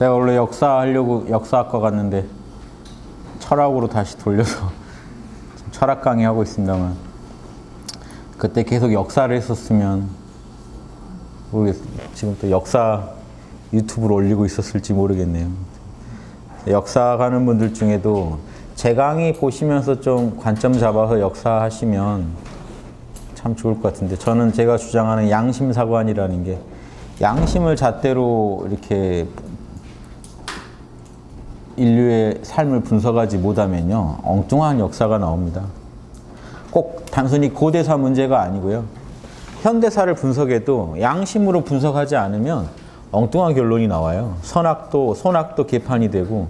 제가 원래 역사 하려고 역사학과 갔는데 철학으로 다시 돌려서 철학 강의 하고 있습니다만 그때 계속 역사를 했었으면 모르겠어요. 지금 또 역사 유튜브로 올리고 있었을지 모르겠네요. 역사 가는 분들 중에도 제 강의 보시면서 좀 관점 잡아서 역사 하시면 참 좋을 것 같은데 저는 제가 주장하는 양심사관이라는 게 양심을 잣대로 이렇게 인류의 삶을 분석하지 못하면요 엉뚱한 역사가 나옵니다. 꼭 단순히 고대사 문제가 아니고요. 현대사를 분석해도 양심으로 분석하지 않으면 엉뚱한 결론이 나와요. 선악도 선악도 개판이 되고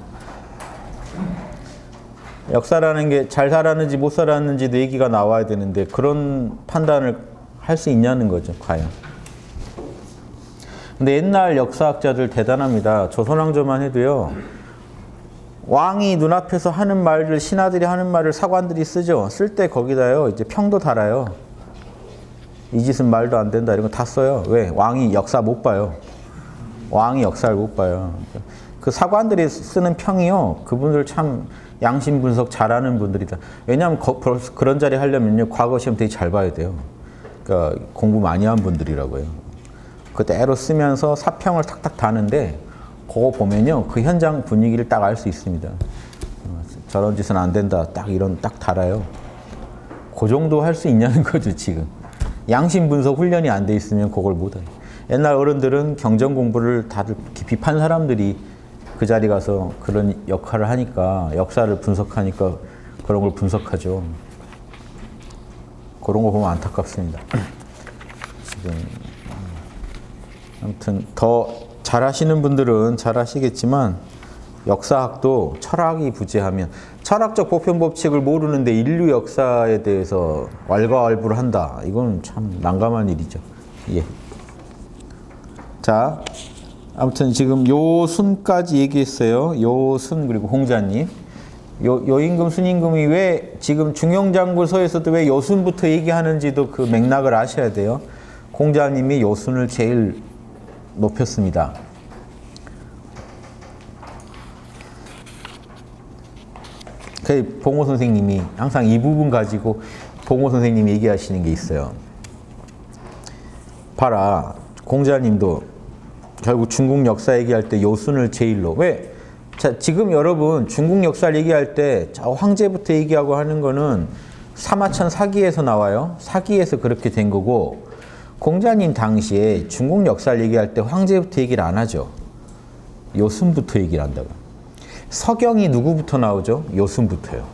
역사라는 게 잘 살았는지 못 살았는지도 얘기가 나와야 되는데 그런 판단을 할 수 있냐는 거죠, 과연. 근데 옛날 역사학자들 대단합니다. 조선왕조만 해도요. 왕이 눈앞에서 하는 말을 신하들이 하는 말을 사관들이 쓰죠. 쓸 때 거기다요. 이제 평도 달아요. 이 짓은 말도 안 된다 이런 거 다 써요. 왜? 왕이 역사 못 봐요. 왕이 역사를 못 봐요. 그 사관들이 쓰는 평이요. 그분들 참 양심 분석 잘하는 분들이다. 왜냐하면 거, 그런 자리 하려면요. 과거 시험 되게 잘 봐야 돼요. 그러니까 공부 많이 한 분들이라고요. 그대로 쓰면서 사평을 탁탁 다는데 그거 보면요. 그 현장 분위기를 딱 알 수 있습니다. 저런 짓은 안 된다. 딱 이런 딱 달아요. 그 정도 할 수 있냐는 거죠, 지금. 양심 분석 훈련이 안 돼 있으면 그걸 못 해요. 옛날 어른들은 경전 공부를 다들 깊이 판 사람들이 그 자리 가서 그런 역할을 하니까 역사를 분석하니까 그런 걸 분석하죠. 그런 거 보면 안타깝습니다. 지금 아무튼 더 잘하시는 분들은 잘하시겠지만 역사학도 철학이 부재하면 철학적 보편 법칙을 모르는데 인류 역사에 대해서 왈가왈부를 한다. 이건 참 난감한 일이죠. 예. 자, 아무튼 지금 요 순까지 얘기했어요. 요 순 그리고 홍자님. 요, 요임금, 순임금이 왜 지금 중용장구서에서도 왜 요순부터 얘기하는지도 그 맥락을 아셔야 돼요. 공자님이 요순을 제일 높였습니다. 그 봉호 선생님이 항상 이 부분 가지고 봉호 선생님이 얘기하시는 게 있어요. 봐라, 공자님도 결국 중국 역사 얘기할 때 요순을 제일로 왜? 자, 지금 여러분 중국 역사를 얘기할 때 황제부터 얘기하고 하는 거는 사마천 사기에서 나와요. 사기에서 그렇게 된 거고 공자님 당시에 중국 역사를 얘기할 때 황제부터 얘기를 안 하죠. 요순부터 얘기를 한다고. 서경이 누구부터 나오죠? 요순부터요.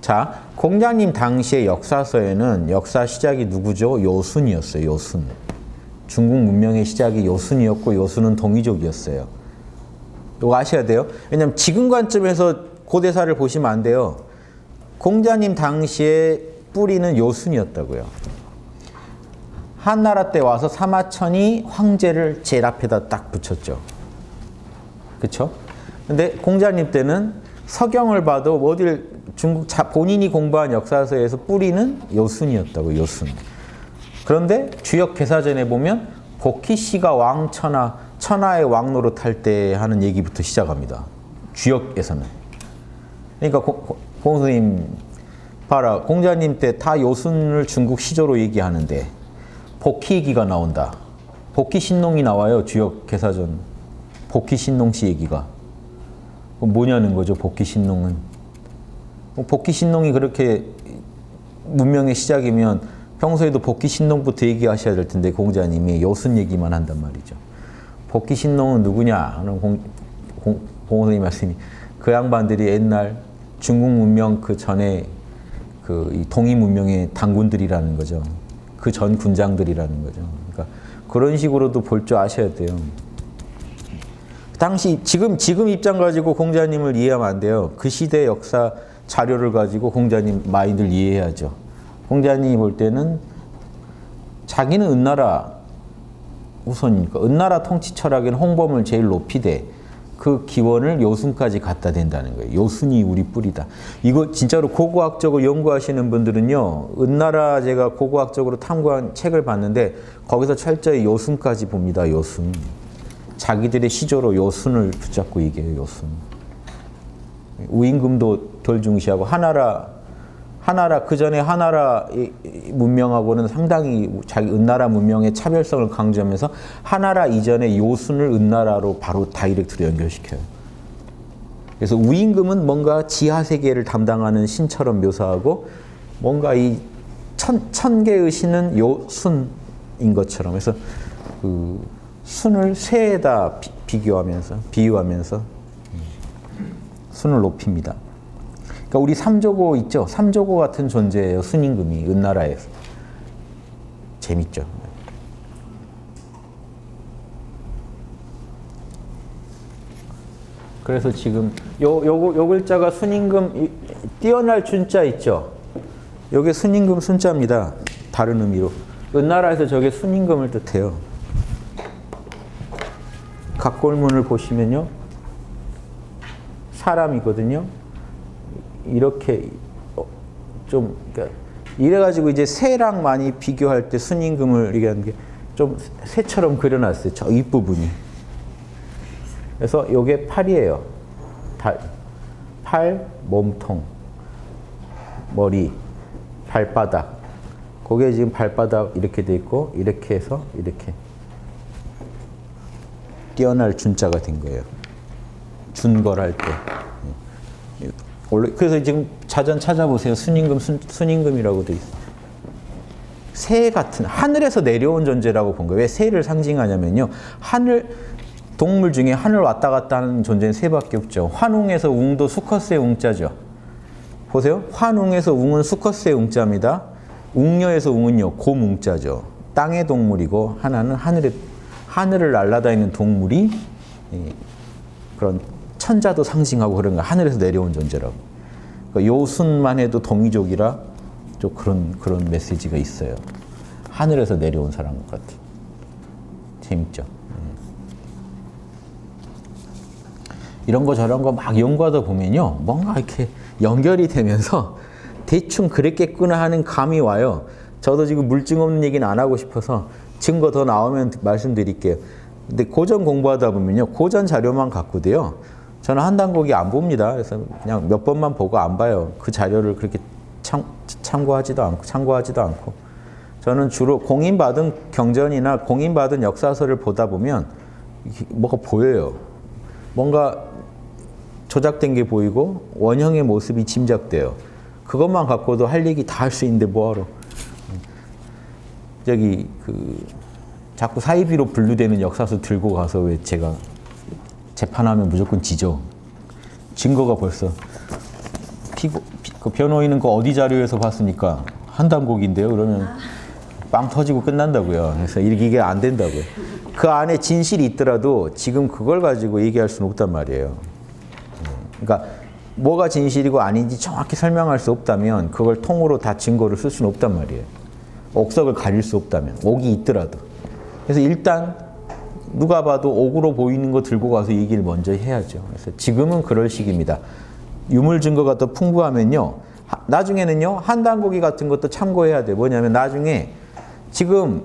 자, 공자님 당시의 역사서에는 역사 시작이 누구죠? 요순이었어요. 요순. 중국 문명의 시작이 요순이었고 요순은 동이족이었어요. 이거 아셔야 돼요. 왜냐하면 지금 관점에서 고대사를 보시면 안 돼요. 공자님 당시의 뿌리는 요순이었다고요. 한나라 때 와서 사마천이 황제를 제일 앞에다 딱 붙였죠. 그렇죠? 근데 공자님 때는 서경을 봐도 어딜 중국 자, 본인이 공부한 역사서에서 뿌리는 요순이었다고 요순. 그런데 주역 개사전에 보면 복희 씨가 왕천하 천하의 왕노로 탈 때 하는 얘기부터 시작합니다. 주역에서는. 그러니까 공 선생님 봐라 공자님 때 다 요순을 중국 시조로 얘기하는데 복희 얘기가 나온다. 복희 신농이 나와요. 주역 개사전. 복희 신농 씨 얘기가. 뭐냐는 거죠. 복희 신농은. 복희 신농이 그렇게 문명의 시작이면 평소에도 복희 신농부터 얘기하셔야 될 텐데 공자님이 요순 얘기만 한단 말이죠. 복희 신농은 누구냐 하는 공, 공, 공 선생님 말씀이 그 양반들이 옛날 중국 문명 그 전에 그 동이 문명의 당군들이라는 거죠. 그 전 군장들이라는 거죠. 그러니까 그런 식으로도 볼 줄 아셔야 돼요. 당시 지금 지금 입장 가지고 공자님을 이해하면 안 돼요. 그 시대 역사 자료를 가지고 공자님 마인드를 이해해야죠. 공자님이 볼 때는 자기는 은나라 우선이니까 은나라 통치 철학에는 홍범을 제일 높이되 그 기원을 요순까지 갖다 댄다는 거예요. 요순이 우리 뿌리다. 이거 진짜로 고고학적으로 연구하시는 분들은요. 은나라 제가 고고학적으로 탐구한 책을 봤는데 거기서 철저히 요순까지 봅니다. 요순. 자기들의 시조로 요순을 붙잡고 얘기해요. 요순. 우임금도 덜 중시하고 하나라 하나라 그 전에 하나라 문명하고는 상당히 자기 은나라 문명의 차별성을 강조하면서 하나라 이전의 요순을 은나라로 바로 다이렉트로 연결시켜요. 그래서 우임금은 뭔가 지하 세계를 담당하는 신처럼 묘사하고 뭔가 이 천, 천 개의 신은 요순인 것처럼 그래서 그 순을 새에다 비, 교하면서 비유하면서 순을 높입니다. 그러니까 우리 삼조고 있죠. 삼조고 같은 존재예요. 순임금이 은나라에서 재밌죠. 그래서 지금 요, 요, 요 글자가 순임금 뛰어날 준자 있죠. 요게 순임금 순자입니다. 다른 의미로. 은나라에서 저게 순임금을 뜻해요. 각골문을 보시면요. 사람이거든요. 이렇게 어, 좀 그러니까 이래가지고 이제 새랑 많이 비교할 때 순임금을 얘기하는 게 좀 새처럼 그려놨어요. 저 윗부분이. 그래서 요게 팔이에요. 달, 팔, 몸통, 머리, 발바닥. 그게 지금 발바닥 이렇게 돼 있고 이렇게 해서 이렇게 뛰어날 준자가 된 거예요. 준걸 때. 원래 그래서 지금 자전 찾아보세요. 순임금 순, 순임금이라고 돼 있어요. 새 같은 하늘에서 내려온 존재라고 본 거예요. 왜 새를 상징하냐면요. 하늘 동물 중에 하늘 왔다 갔다 하는 존재는 새밖에 없죠. 환웅에서 웅도 수커스의 웅자죠. 보세요. 환웅에서 웅은 수커스의 웅자입니다. 웅녀에서 웅은요. 곰웅자죠. 땅의 동물이고 하나는 하늘에 하늘을 날아다니는 동물이 예, 그런 천자도 상징하고 그런 거 하늘에서 내려온 존재라고. 그러니까 요순만 해도 동이족이라 좀 그런 그런 메시지가 있어요. 하늘에서 내려온 사람 같아. 재밌죠. 음. 이런 거 저런 거 막 연구하다 보면요, 뭔가 이렇게 연결이 되면서 대충 그랬겠구나 하는 감이 와요. 저도 지금 물증 없는 얘기는 안 하고 싶어서 증거 더 나오면 말씀드릴게요. 근데 고전 공부하다 보면요, 고전 자료만 갖고도요. 저는 한 단국이 안 봅니다. 그래서 그냥 몇 번만 보고 안 봐요. 그 자료를 그렇게 참, 참고하지도 않고 참고하지도 않고 저는 주로 공인받은 경전이나 공인받은 역사서를 보다 보면 뭐가 보여요. 뭔가 조작된 게 보이고 원형의 모습이 짐작돼요. 그것만 갖고도 할 얘기 다 할 수 있는데 뭐하러. 저기 그 자꾸 사이비로 분류되는 역사서 들고 가서 왜 제가 재판하면 무조건 지죠. 증거가 벌써 피고 그 변호인은 그 어디 자료에서 봤으니까 한담곡인데요. 그러면 빵 터지고 끝난다고요. 그래서 이게 안 된다고요. 그 안에 진실이 있더라도 지금 그걸 가지고 얘기할 수는 없단 말이에요. 그러니까 뭐가 진실이고 아닌지 정확히 설명할 수 없다면 그걸 통으로 다 증거를 쓸 수는 없단 말이에요. 옥석을 가릴 수 없다면 옥이 있더라도. 그래서 일단 누가 봐도 옥으로 보이는 거 들고 가서 얘기를 먼저 해야죠. 그래서 지금은 그럴 시기입니다. 유물 증거가 더 풍부하면요. 나중에는요. 한단고기 같은 것도 참고해야 돼. 뭐냐면 나중에 지금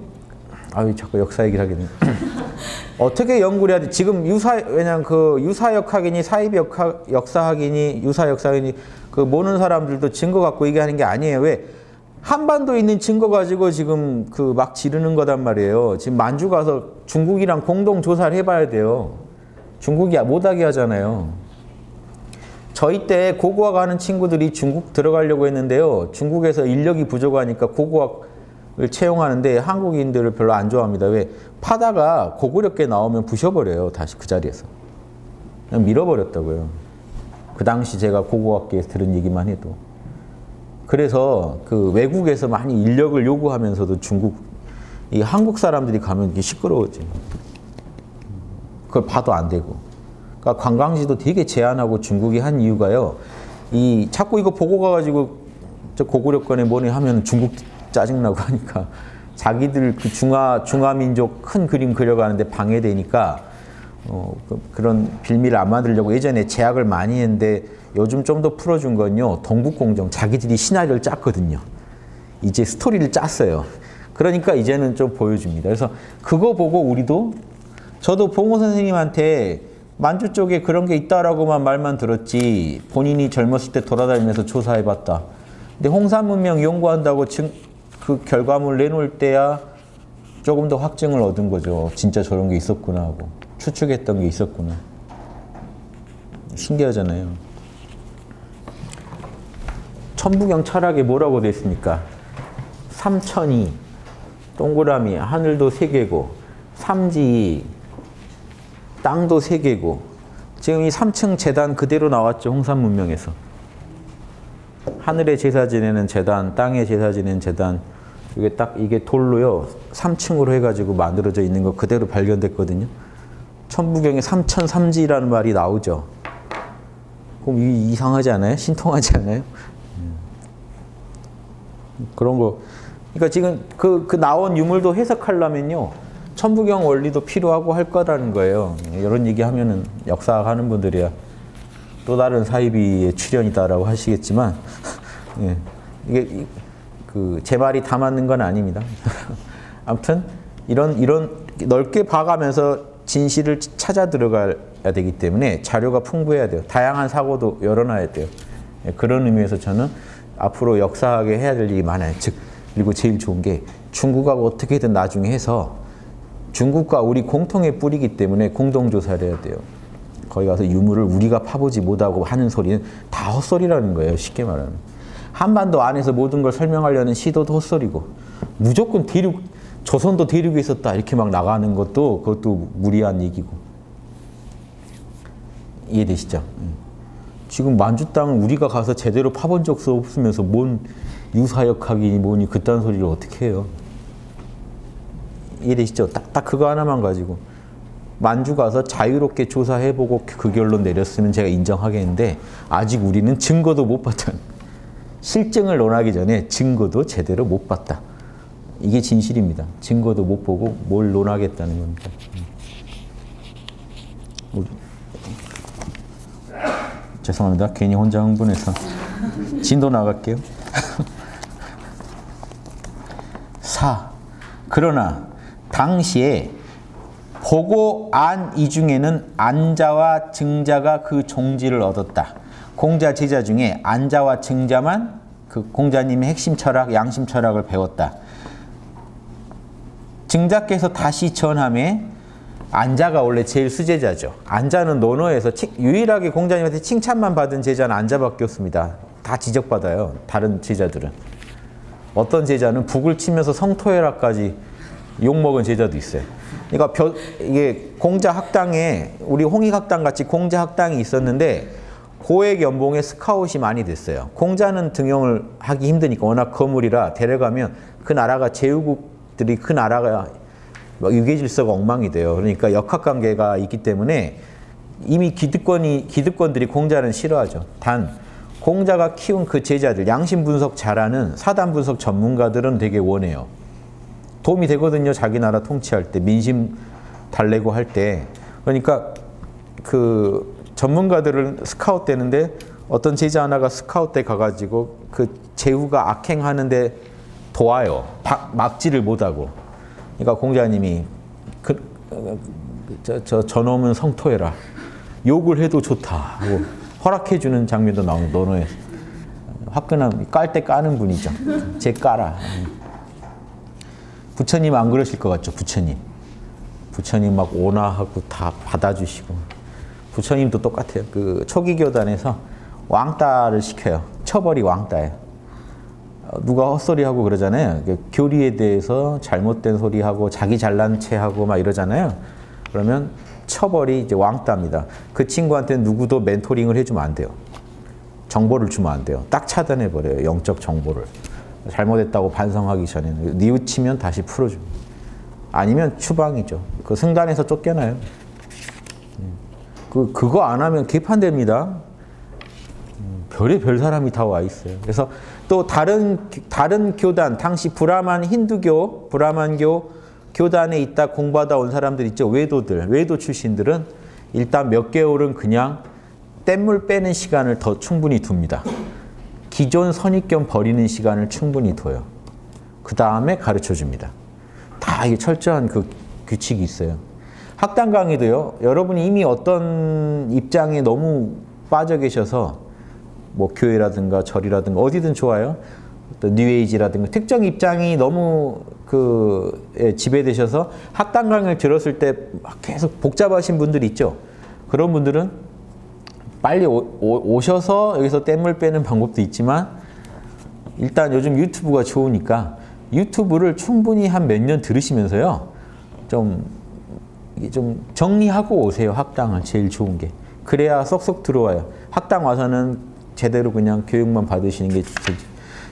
아유 자꾸 역사 얘기를 하게 되네. 어떻게 연구를 해야 돼? 지금 유사 왜냐면 그 유사 역학이니 사입 역학 역사학이니 유사 역사학이니 그 모르는 사람들도 증거 갖고 얘기하는 게 아니에요. 왜? 한반도에 있는 증거 가지고 지금 그 막 지르는 거단 말이에요. 지금 만주 가서 중국이랑 공동 조사를 해봐야 돼요. 중국이 못하게 하잖아요. 저희 때 고고학 하는 친구들이 중국 들어가려고 했는데요. 중국에서 인력이 부족하니까 고고학을 채용하는데 한국인들을 별로 안 좋아합니다. 왜? 파다가 고구렵게 나오면 부셔버려요. 다시 그 자리에서. 밀어버렸다고요. 그 당시 제가 고고학계에서 들은 얘기만 해도. 그래서 그 외국에서 많이 인력을 요구하면서도 중국 이 한국 사람들이 가면 이게 시끄러워지. 그걸 봐도 안 되고. 그러니까 관광지도 되게 제한하고 중국이 한 이유가요. 이 자꾸 이거 보고 가가지고 저 고구려권에 뭐니 하면 중국 짜증나고 하니까 자기들 그 중화 중화민족 큰 그림 그려가는데 방해되니까 어, 그, 런 빌미를 안 만들려고 예전에 제약을 많이 했는데 요즘 좀 더 풀어준 건요. 동북공정 자기들이 시나리오를 짰거든요. 이제 스토리를 짰어요. 그러니까 이제는 좀 보여줍니다. 그래서 그거 보고 우리도 저도 봉호 선생님한테 만주 쪽에 그런 게 있다라고만 말만 들었지 본인이 젊었을 때 돌아다니면서 조사해봤다. 근데 홍산 문명 연구한다고 증, 그 결과물 내놓을 때야 조금 더 확증을 얻은 거죠. 진짜 저런 게 있었구나 하고 추측했던 게 있었구나. 신기하잖아요. 천부경 철학에 뭐라고 돼 있습니까? 삼천이 동그라미 하늘도 세 개고 삼지 땅도 세 개고 지금 이 3층 재단 그대로 나왔죠. 홍산 문명에서. 하늘에 제사 지내는 재단, 땅에 제사 지내는 재단 이게 딱 이게 돌로요. 3층으로 해가지고 만들어져 있는 거 그대로 발견됐거든요. 천부경에 삼천삼지라는 말이 나오죠. 그럼 이 이상하지 않아요? 신통하지 않아요? 음. 그런 거. 그러니까 지금 그, 그 나온 유물도 해석하려면요. 천부경 원리도 필요하고 할 거라는 거예요. 이런 얘기 하면은 역사 하는 분들이야 또 다른 사이비의 출연이다라고 하시겠지만, 예, 이게 그 제 말이 다 맞는 건 아닙니다. 아무튼 이런 이런 넓게 봐가면서 진실을 찾아 들어가야 되기 때문에 자료가 풍부해야 돼요. 다양한 사고도 열어놔야 돼요. 예, 그런 의미에서 저는 앞으로 역사하게 해야 될 일이 많아요. 즉 그리고 제일 좋은 게 중국하고 어떻게든 나중에 해서 중국과 우리 공통의 뿌리기 때문에 공동조사를 해야 돼요. 거기 가서 유물을 우리가 파보지 못하고 하는 소리는 다 헛소리라는 거예요. 쉽게 말하면. 한반도 안에서 모든 걸 설명하려는 시도도 헛소리고 무조건 대륙, 조선도 대륙에 있었다 이렇게 막 나가는 것도 그것도 무리한 얘기고 이해되시죠? 지금 만주 땅은 우리가 가서 제대로 파본 적 없으면서 뭔 유사역학이니 뭐니 그딴 소리를 어떻게 해요? 이해되시죠? 딱, 딱 그거 하나만 가지고. 만주 가서 자유롭게 조사해보고 그 결론 내렸으면 제가 인정하겠는데 아직 우리는 증거도 못 봤다. 실증을 논하기 전에 증거도 제대로 못 봤다. 이게 진실입니다. 증거도 못 보고 뭘 논하겠다는 겁니다. 우리. 죄송합니다. 괜히 혼자 흥분해서 진도 나갈게요. 4. 그러나 당시에 보고 안 이 중에는 안자와 증자가 그 종지를 얻었다. 공자 제자 중에 안자와 증자만 그 공자님의 핵심 철학, 양심 철학을 배웠다. 증자께서 다시 전함에 안자가 원래 제일 수제자죠. 안자는 논어에서 유일하게 공자님한테 칭찬만 받은 제자는 안자밖에 없습니다. 다 지적받아요. 다른 제자들은. 어떤 제자는 북을 치면서 성토해라까지 욕먹은 제자도 있어요. 그러니까 벼, 이게 공자 학당에 우리 홍익 학당 같이 공자 학당이 있었는데 고액 연봉에 스카웃이 많이 됐어요. 공자는 등용을 하기 힘드니까 워낙 거물이라 데려가면 그 나라가 제후국 들이 그 나라가 위계 질서가 엉망이 돼요. 그러니까 역학 관계가 있기 때문에 이미 기득권이 기득권들이 공자는 싫어하죠. 단 공자가 키운 그 제자들 양심 분석 잘하는 사단 분석 전문가들은 되게 원해요. 도움이 되거든요. 자기 나라 통치할 때 민심 달래고 할 때. 그러니까 그 전문가들을 스카웃 되는데 어떤 제자 하나가 스카웃 돼 가가지고 그 제후가 악행하는데 도와요. 막지를 못하고. 그러니까 공자님이 그, 저, 저 저놈은 성토해라. 욕을 해도 좋다. 하고 허락해주는 장면도 나오는 논어에 화끈한 깔 때 까는 분이죠. 제 까라. 부처님 안 그러실 것 같죠, 부처님. 부처님 막 온화하고 다 받아주시고. 부처님도 똑같아요. 그 초기 교단에서 왕따를 시켜요. 처벌이 왕따예요. 어, 누가 헛소리하고 그러잖아요. 그 교리에 대해서 잘못된 소리하고 자기 잘난 체하고 막 이러잖아요. 그러면 처벌이 이제 왕따입니다. 그 친구한테 누구도 멘토링을 해주면 안 돼요. 정보를 주면 안 돼요. 딱 차단해 버려요. 영적 정보를. 잘못했다고 반성하기 전에 뉘우치면 다시 풀어줍니다. 아니면 추방이죠. 그 승단에서 쫓겨나요. 그, 그거 안 하면 개판됩니다. 별의 별 사람이 다 와 있어요. 그래서 또 다른, 다른 교단, 당시 브라만 힌두교, 브라만교 교단에 있다 공부하다 온 사람들 있죠. 외도들, 외도 출신들은 일단 몇 개월은 그냥 뗏물 빼는 시간을 더 충분히 둡니다. 기존 선입견 버리는 시간을 충분히 둬요. 그 다음에 가르쳐 줍니다. 다 이게 철저한 그 규칙이 있어요. 학당 강의도요. 여러분이 이미 어떤 입장에 너무 빠져 계셔서 뭐 교회라든가 절이라든가 어디든 좋아요. 어떤 뉴에이지라든가 특정 입장이 너무 그 예, 지배되셔서 학당 강의를 들었을 때 계속 복잡하신 분들 있죠. 그런 분들은 빨리 오, 오, 오셔서 여기서 땜을 빼는 방법도 있지만 일단 요즘 유튜브가 좋으니까 유튜브를 충분히 한 몇 년 들으시면서요. 좀, 좀 정리하고 오세요. 학당은 제일 좋은 게. 그래야 쏙쏙 들어와요. 학당 와서는 제대로 그냥 교육만 받으시는 게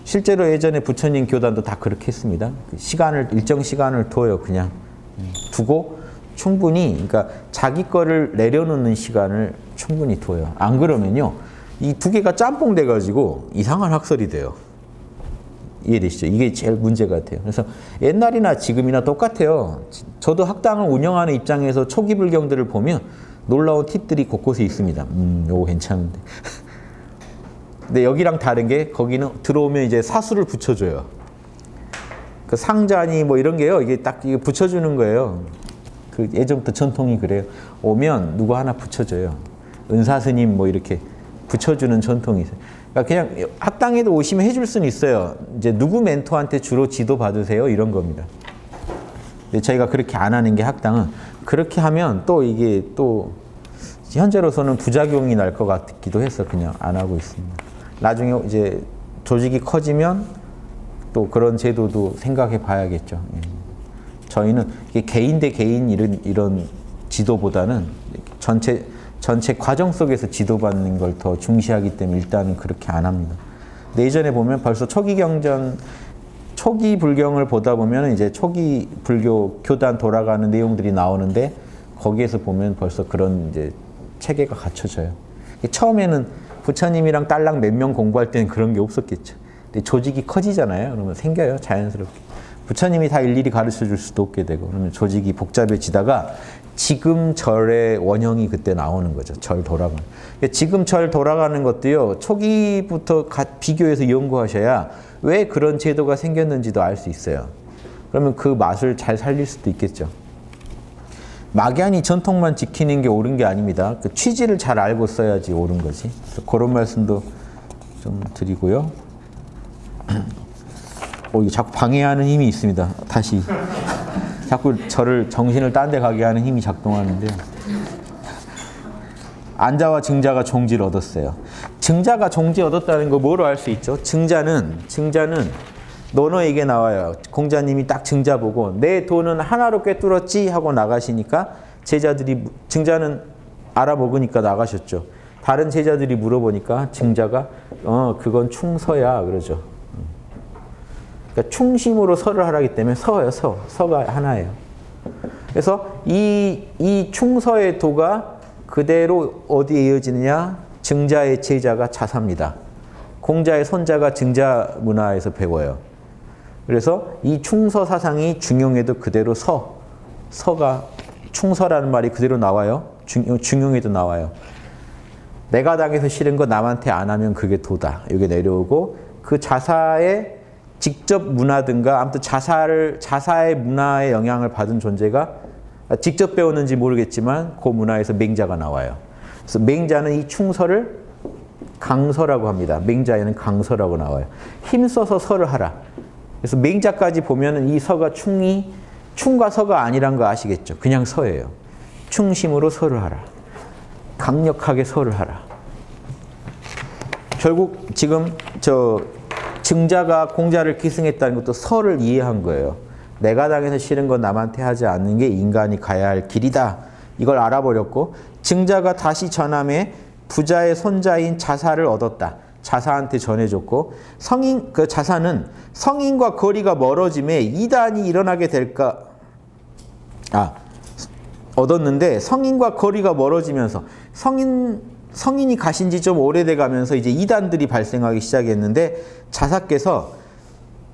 실제로 예전에 부처님 교단도 다 그렇게 했습니다. 그 시간을 일정 시간을 둬요. 그냥 두고 충분히 그러니까 자기 거를 내려놓는 시간을 충분히 둬요. 안 그러면요. 이 두 개가 짬뽕 돼 가지고 이상한 학설이 돼요. 이해되시죠? 이게 제일 문제 같아요. 그래서 옛날이나 지금이나 똑같아요. 저도 학당을 운영하는 입장에서 초기 불경들을 보면 놀라운 팁들이 곳곳에 있습니다. 음, 요거 괜찮은데. 근데 여기랑 다른 게 거기는 들어오면 이제 사수를 붙여줘요. 그 상자니 뭐 이런 게요. 이게 딱 이게 붙여주는 거예요. 그 예전부터 전통이 그래요. 오면 누구 하나 붙여줘요. 은사 스님 뭐 이렇게 붙여주는 전통이 있어요. 그러니까 그냥 학당에도 오시면 해줄 수는 있어요. 이제 누구 멘토한테 주로 지도 받으세요 이런 겁니다. 근데 저희가 그렇게 안 하는 게 학당은 그렇게 하면 또 이게 또 현재로서는 부작용이 날 것 같기도 해서 그냥 안 하고 있습니다. 나중에 이제 조직이 커지면 또 그런 제도도 생각해 봐야겠죠. 예. 저희는 개인 대 개인 이런 이런 지도보다는 전체 전체 과정 속에서 지도받는 걸 더 중시하기 때문에 일단은 그렇게 안 합니다. 근데 예전에 보면 벌써 초기 경전, 초기 불경을 보다 보면 이제 초기 불교 교단 돌아가는 내용들이 나오는데 거기에서 보면 벌써 그런 이제 체계가 갖춰져요. 처음에는 부처님이랑 딸랑 몇 명 공부할 때는 그런 게 없었겠죠. 근데 조직이 커지잖아요. 그러면 생겨요. 자연스럽게. 부처님이 다 일일이 가르쳐 줄 수도 없게 되고 그러면 조직이 복잡해지다가 지금 절의 원형이 그때 나오는 거죠. 절 돌아가는. 그러니까 지금 절 돌아가는 것도요. 초기부터 비교해서 연구하셔야 왜 그런 제도가 생겼는지도 알 수 있어요. 그러면 그 맛을 잘 살릴 수도 있겠죠. 막연히 전통만 지키는 게 옳은 게 아닙니다. 그 취지를 잘 알고 써야지 옳은 거지. 그런 말씀도 좀 드리고요. 어, 이게 자꾸 방해하는 힘이 있습니다. 다시. 자꾸 저를 정신을 딴 데 가게 하는 힘이 작동하는데 안자와 증자가 종지를 얻었어요. 증자가 종지 얻었다는 거 뭐로 알 수 있죠? 증자는 증자는 너너에게 나와요. 공자님이 딱 증자 보고 내 돈은 하나로 꿰뚫었지 하고 나가시니까 제자들이 증자는 알아먹으니까 나가셨죠. 다른 제자들이 물어보니까 증자가 어 그건 충서야 그러죠. 그러니까 충심으로 설을 하라기 때문에 서예요, 서. 서가 하나예요. 그래서 이, 이 충서의 도가 그대로 어디에 이어지느냐? 증자의 제자가 자사입니다. 공자의 손자가 증자 문화에서 배워요. 그래서 이 충서 사상이 중용에도 그대로 서, 서가 충서라는 말이 그대로 나와요. 중, 중용에도 나와요. 내가 당해서 싫은 거 남한테 안 하면 그게 도다. 이게 내려오고 그 자사의 직접 문화든가 아무튼 자사를 자사의 문화의 영향을 받은 존재가 직접 배웠는지 모르겠지만 그 문화에서 맹자가 나와요. 그래서 맹자는 이 충서를 강서라고 합니다. 맹자에는 강서라고 나와요. 힘써서 설을 하라. 그래서 맹자까지 보면은 이 서가 충이 충과 서가 아니란 거 아시겠죠? 그냥 서예요. 충심으로 설을 하라. 강력하게 설을 하라. 결국 지금 저 증자가 공자를 기승했다는 것도 설을 이해한 거예요. 내가 당해서 싫은 건 남한테 하지 않는 게 인간이 가야 할 길이다. 이걸 알아버렸고 증자가 다시 전함에 부자의 손자인 자사를 얻었다. 자사한테 전해줬고 성인 그 자사는 성인과 거리가 멀어짐에 이단이 일어나게 될까? 아 얻었는데 성인과 거리가 멀어지면서 성인 성인이 가신 지 좀 오래돼 가면서 이제 이단들이 발생하기 시작했는데 자사께서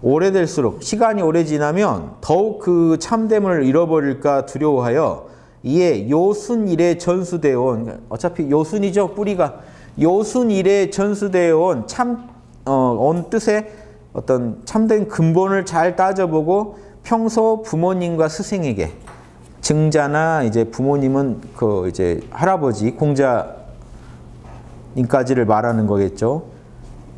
오래될수록 시간이 오래 지나면 더욱 그 참됨을 잃어버릴까 두려워하여 이에 요순 일에 전수되어 온 어차피 요순이죠 뿌리가 요순 일에 전수되어 온 참 어, 온 뜻의 어떤 참된 근본을 잘 따져보고 평소 부모님과 스승에게 증자나 이제 부모님은 그 이제 할아버지 공자님까지를 말하는 거겠죠.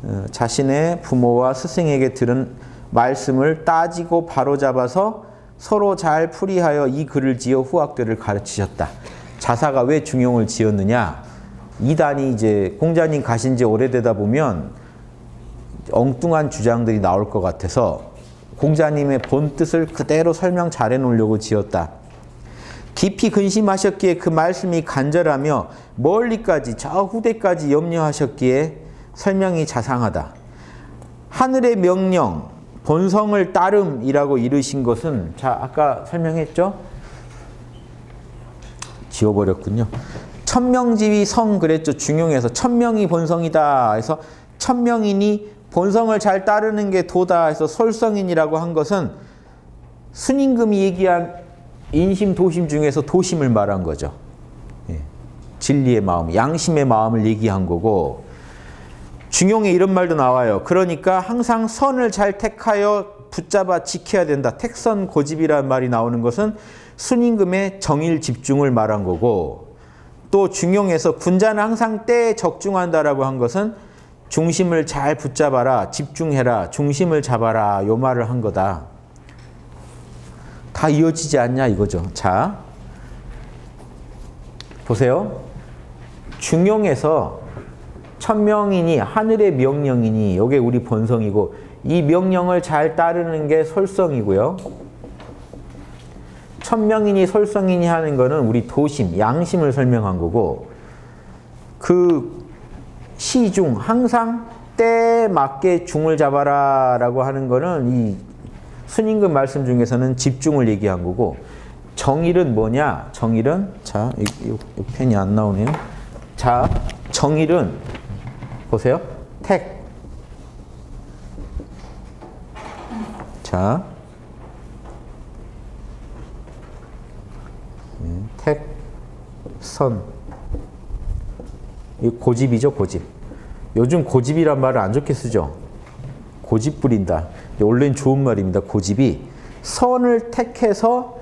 어, 자신의 부모와 스승에게 들은 말씀을 따지고 바로잡아서 서로 잘 풀이하여 이 글을 지어 후학들을 가르치셨다. 자사가 왜 중용을 지었느냐? 이단이 이제 공자님 가신 지 오래되다 보면 엉뚱한 주장들이 나올 것 같아서 공자님의 본 뜻을 그대로 설명 잘 해 놓으려고 지었다. 깊이 근심하셨기에 그 말씀이 간절하며 멀리까지 저 후대까지 염려하셨기에 설명이 자상하다. 하늘의 명령, 본성을 따름이라고 이르신 것은 자 아까 설명했죠? 지워버렸군요. 천명지위 성 그랬죠. 중용에서 천명이 본성이다 해서 천명이니 본성을 잘 따르는 게 도다 해서 솔성인이라고 한 것은 순임금이 얘기한 인심 도심 중에서 도심을 말한 거죠. 예. 진리의 마음, 양심의 마음을 얘기한 거고 중용에 이런 말도 나와요. 그러니까 항상 선을 잘 택하여 붙잡아 지켜야 된다. 택선 고집이라는 말이 나오는 것은 순임금의 정일 집중을 말한 거고 또 중용에서 군자는 항상 때에 적중한다라고 한 것은 중심을 잘 붙잡아라, 집중해라, 중심을 잡아라 요 말을 한 거다. 다 이어지지 않냐 이거죠. 자, 보세요. 중용에서 천명이니 하늘의 명령이니 이게 우리 본성이고 이 명령을 잘 따르는 게 솔성이고요. 천명이니 솔성이니 하는 거는 우리 도심, 양심을 설명한 거고 그 시중 항상 때에 맞게 중을 잡아라 라고 하는 거는 이 순임금 말씀 중에서는 집중을 얘기한 거고 정일은 뭐냐? 정일은 자, 이, 이, 이 펜이 안 나오네요. 자, 정일은 보세요. 택. 자. 네, 택, 선. 이 고집이죠, 고집. 요즘 고집이란 말을 안 좋게 쓰죠. 고집 부린다. 원래는 좋은 말입니다. 고집이 선을 택해서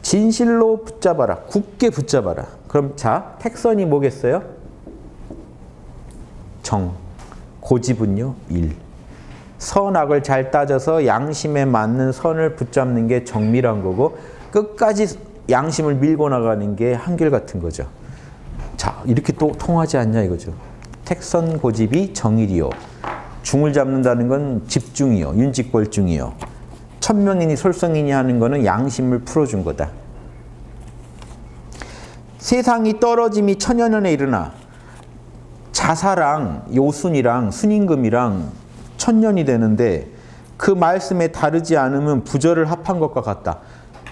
진실로 붙잡아라. 굳게 붙잡아라. 그럼 자, 택선이 뭐겠어요? 정. 고집은요, 일. 선악을 잘 따져서 양심에 맞는 선을 붙잡는 게 정밀한 거고 끝까지 양심을 밀고 나가는 게 한결같은 거죠. 자, 이렇게 또 통하지 않냐 이거죠. 택선 고집이 정일이요. 중을 잡는다는 건 집중이요. 윤직골중이요. 천명이니 솔성이니 하는 거는 양심을 풀어준 거다. 세상이 떨어짐이 천여년에 일어나 자사랑 요순이랑 순임금이랑 천년이 되는데 그 말씀에 다르지 않으면 부절을 합한 것과 같다.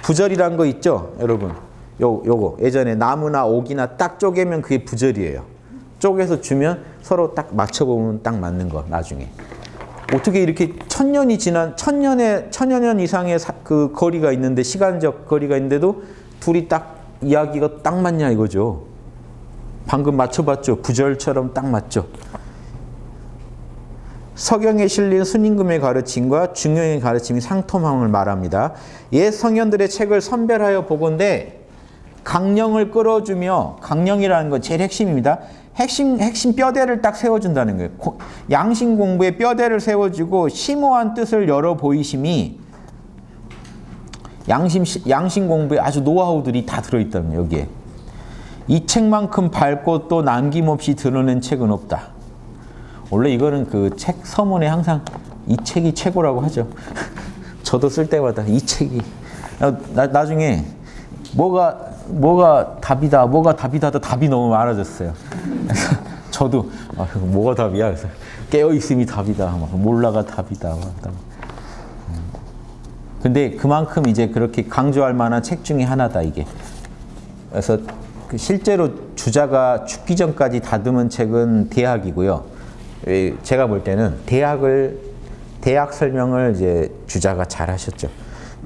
부절이란 거 있죠, 여러분? 요, 요거 예전에 나무나 옥이나 딱 쪼개면 그게 부절이에요. 쪼개서 주면 서로 딱 맞춰보면 딱 맞는 거 나중에. 어떻게 이렇게 천년이 지난 천년의 천여 년 이상의 사, 그 거리가 있는데 시간적 거리가 있는데도 둘이 딱 이야기가 딱 맞냐 이거죠. 방금 맞춰봤죠. 부절처럼 딱 맞죠. 서경에 실린 순임금의 가르침과 중용의 가르침이 상통함을 말합니다. 옛 성현들의 책을 선별하여 보건대 강령을 끌어주며 강령이라는 건 제일 핵심입니다. 핵심 핵심 뼈대를 딱 세워준다는 거예요. 고, 양심 공부에 뼈대를 세워주고 심오한 뜻을 열어 보이심이 양심 양심 공부에 아주 노하우들이 다 들어있다는 거예요, 여기에. 이 책만큼 밝고 또 남김없이 드러낸 책은 없다. 원래 이거는 그 책 서문에 항상 이 책이 최고라고 하죠. 저도 쓸 때마다 이 책이 나, 나 중에 뭐가 뭐가 답이다, 뭐가 답이다, 답이 너무 많아졌어요. 저도 아, 뭐가 답이야? 그래서 깨어 있음이 답이다, 막 몰라가 답이다. 막. 음. 근데 그만큼 이제 그렇게 강조할 만한 책 중에 하나다 이게. 그래서 그 실제로 주자가 죽기 전까지 다듬은 책은 대학이고요. 제가 볼 때는 대학을 대학 설명을 이제 주자가 잘 하셨죠.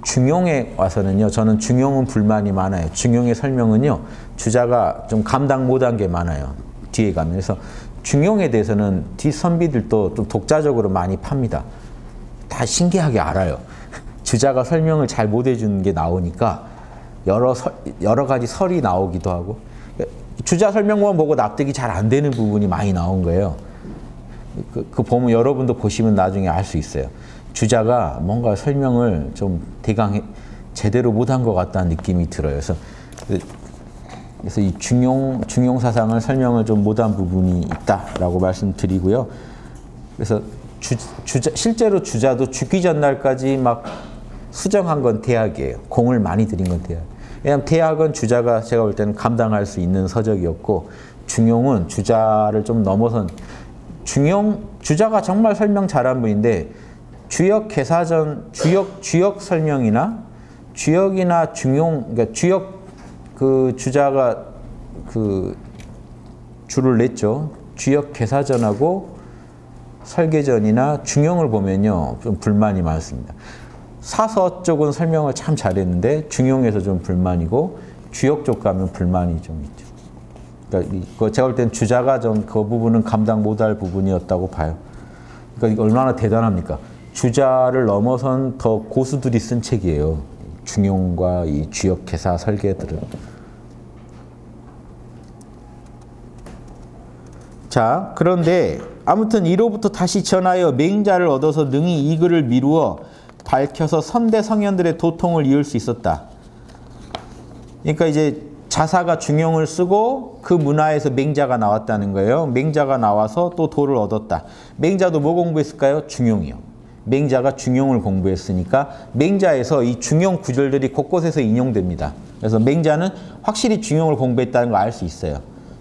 중용에 와서는요, 저는 중용은 불만이 많아요. 중용의 설명은요, 주자가 좀 감당 못한 게 많아요. 뒤에 가면. 그래서 중용에 대해서는 뒷선비들도 좀 독자적으로 많이 팝니다. 다 신기하게 알아요. 주자가 설명을 잘 못 해주는 게 나오니까 여러 설, 여러 가지 설이 나오기도 하고 주자 설명만 보고 납득이 잘 안 되는 부분이 많이 나온 거예요. 그, 그 보면 여러분도 보시면 나중에 알 수 있어요. 주자가 뭔가 설명을 좀 대강 제대로 못한 것 같다는 느낌이 들어요. 그래서 그래서 이 중용 중용 사상을 설명을 좀 못한 부분이 있다라고 말씀드리고요. 그래서 주, 주자, 실제로 주자도 죽기 전날까지 막 수정한 건 대학이에요. 공을 많이 들인 건 대학. 왜냐하면 대학은 주자가 제가 볼 때는 감당할 수 있는 서적이었고 중용은 주자를 좀 넘어선 중용 주자가 정말 설명 잘한 분인데 주역 개사전 주역 주역 설명이나 주역이나 중용 그러니까 주역 그 주자가 그 줄을 냈죠. 주역 개사전하고 설계전이나 중용을 보면요 좀 불만이 많습니다. 사서 쪽은 설명을 참 잘했는데 중용에서 좀 불만이고 주역 쪽 가면 불만이 좀 있죠. 그러니까 제가 볼땐 주자가 좀 그 부분은 감당 못할 부분이었다고 봐요. 그러니까 얼마나 대단합니까? 주자를 넘어선 더 고수들이 쓴 책이에요. 중용과 이 주역 개사 설계들은. 자, 그런데 아무튼 이로부터 다시 전하여 맹자를 얻어서 능히 이 글을 미루어 밝혀서 선대 성현들의 도통을 이을 수 있었다. 그러니까 이제 자사가 중용을 쓰고 그 문화에서 맹자가 나왔다는 거예요. 맹자가 나와서 또 도를 얻었다. 맹자도 뭐 공부했을까요? 중용이요. 맹자가 중용을 공부했으니까 맹자에서 이 중용 구절들이 곳곳에서 인용됩니다. 그래서 맹자는 확실히 중용을 공부했다는 걸 알 수 있어요.